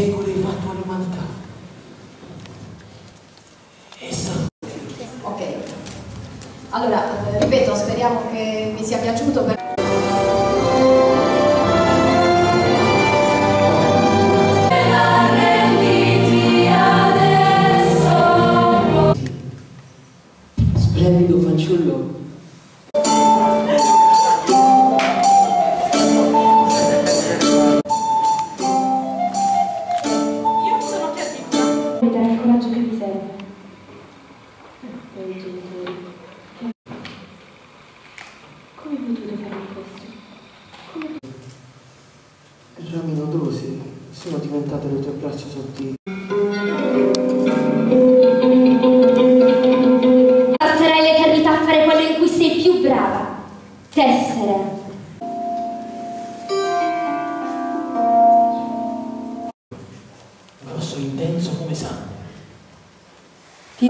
secoli hai fatto all'umanità. Ok. Allora, eh, ripeto, speriamo che vi sia piaciuto. Mi dare il coraggio che vi serve. Come hai potuto fare questo? Rami nodosi sono diventate le tue braccia sottili.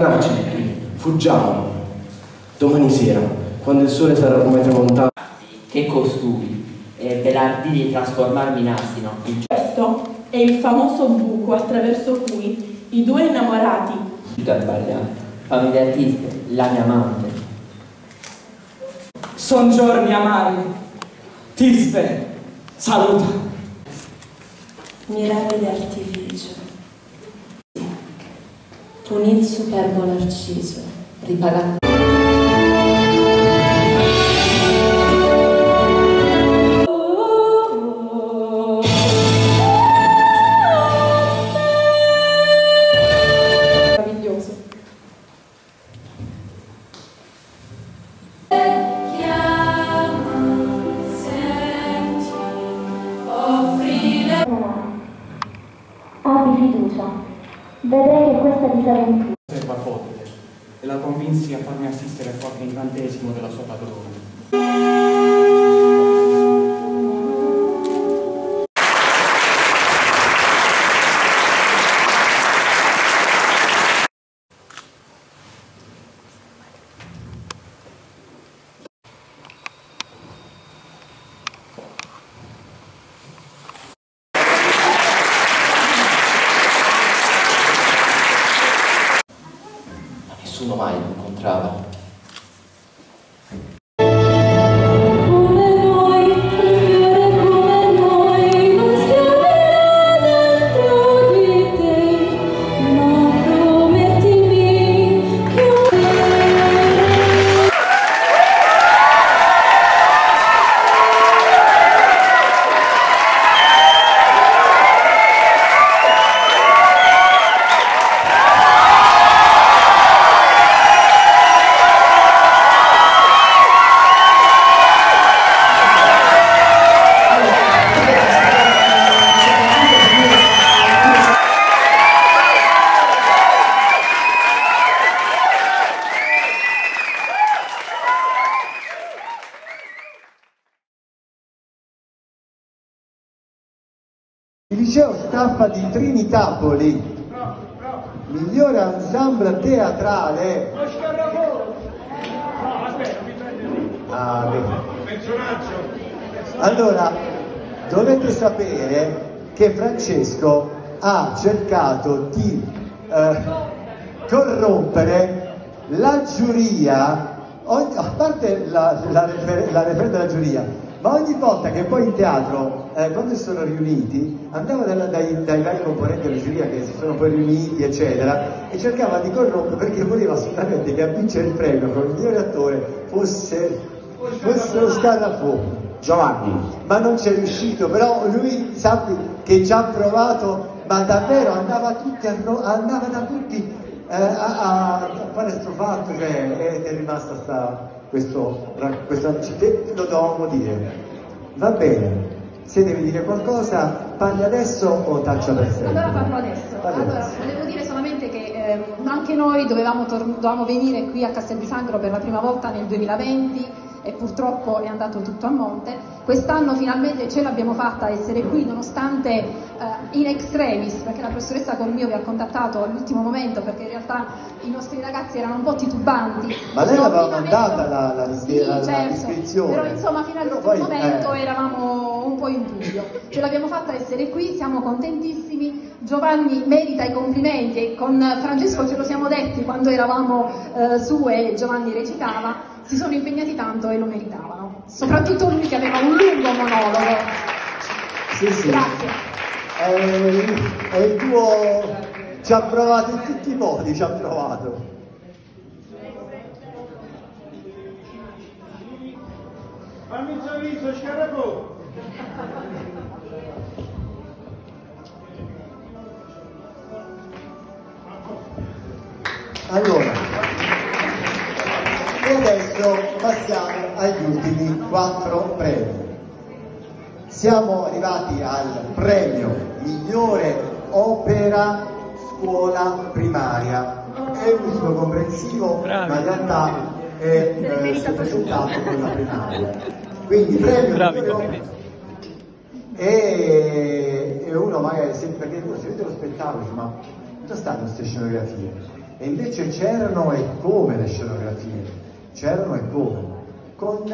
Andiamoci, fuggiamo. Domani sera, quando il sole sarà come tramontato. Che costumi! Ebbe l'ardire di trasformarmi in asino. Questo è il famoso buco attraverso cui i due innamorati bagliare. Famiglia artiste, la mia amante. Son giorni amari. Tisbe, saluta. Mirabile artificio. Punì superbo narciso. Ripagato. meraviglioso. Abbi fiducia. Vedrai che questa disavventura e la convinsi a farmi assistere a qualche incantesimo della sua padrona. Nessuno mai lo incontrava. Liceo Staffa di Trinitapoli, migliore ensemble teatrale. Ah. Allora, dovete sapere che Francesco ha cercato di eh, corrompere la giuria, a parte la, la, la referenda della giuria, ma ogni volta che poi in teatro, eh, quando si sono riuniti, andava dalla- dai, dai vari componenti della giuria che si sono poi riuniti, eccetera, e cercava di corrompere perché voleva assolutamente che a vincere il premio come migliore attore fosse, fosse lo Scarafo. Giovanni. Ma non c'è riuscito, però lui sappi che ci ha provato, ma davvero andava, a tutti a andava da tutti eh, a, a- fare sto fatto, cioè, ed è rimasta sta, questo, questo, lo dovevamo dire. Va bene, se devi dire qualcosa, parli adesso o taccia per sempre? Allora parlo adesso. Parli Allora, adesso. volevo dire solamente che ehm, anche noi dovevamo, dovevamo venire qui a Castel di Sangro per la prima volta nel 2020 e purtroppo è andato tutto a monte. Quest'anno finalmente ce l'abbiamo fatta a essere qui nonostante eh, in extremis, perché la professoressa Colmio vi ha contattato all'ultimo momento perché in realtà i nostri ragazzi erano un po' titubanti. Ma lei l'aveva mandata la- la- Sì, la- certo. Però insomma fino all'ultimo poi, momento eh. eravamo un po' in dubbio. Ce l'abbiamo fatta essere qui, siamo contentissimi. Giovanni merita i complimenti e con Francesco ce lo siamo detti quando eravamo eh, su e Giovanni recitava, si sono impegnati tanto e lo meritavano. Soprattutto lui che aveva un lungo monologo. Sì, sì. Grazie. È, è il tuo... ci ha provato in tutti i modi, ci ha provato. Fammi il sorriso, scarafò! Allora, e adesso passiamo agli ultimi quattro premi. Siamo arrivati al premio migliore opera scuola primaria. È un titolo comprensivo, ma in realtà è eh, presentato con la primaria. Quindi premio migliore opera e, e uno magari se, perché uno si vede lo spettacolo ma dove stanno queste scenografie? E invece c'erano e come le scenografie, c'erano e come, con,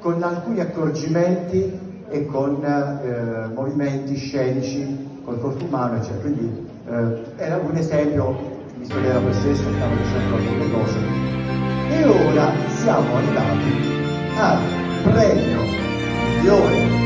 con alcuni accorgimenti e con eh, movimenti scenici, col corpo umano, eccetera. Quindi eh, era un esempio, visto che era professoressa, stavo dicendo alcune cose. E ora siamo arrivati al premio migliore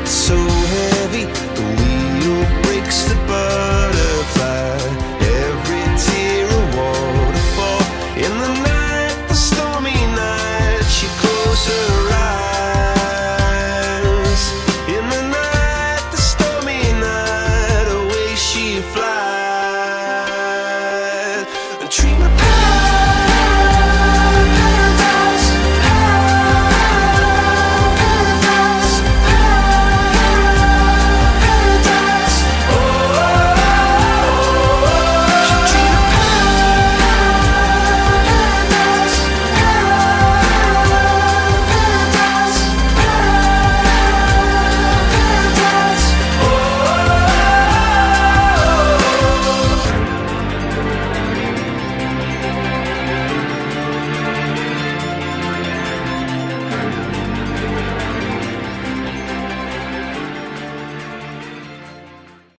It's so